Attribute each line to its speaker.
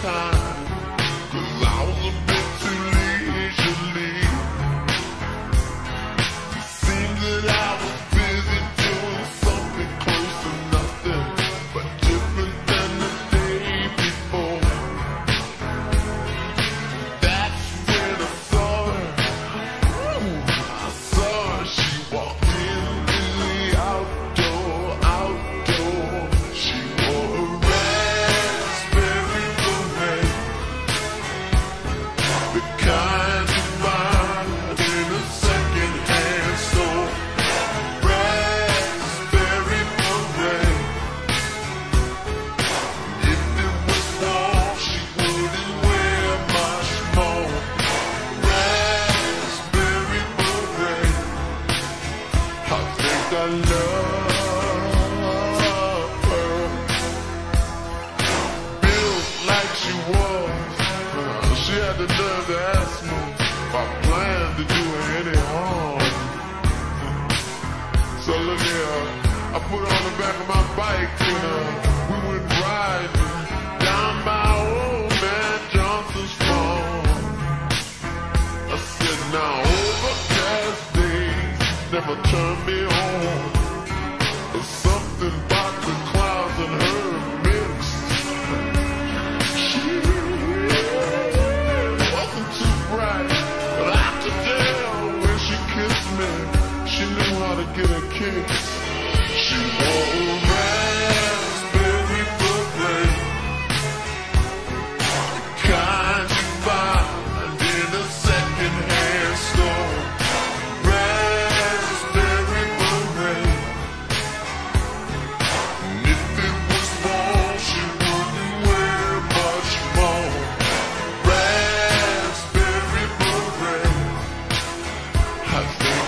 Speaker 1: time. the nerve to ask me if I plan to do her any harm. so look here, I put her on the back of my bike and uh, we went riding down by old man Johnson's farm. I said, now overcast days never turn me on.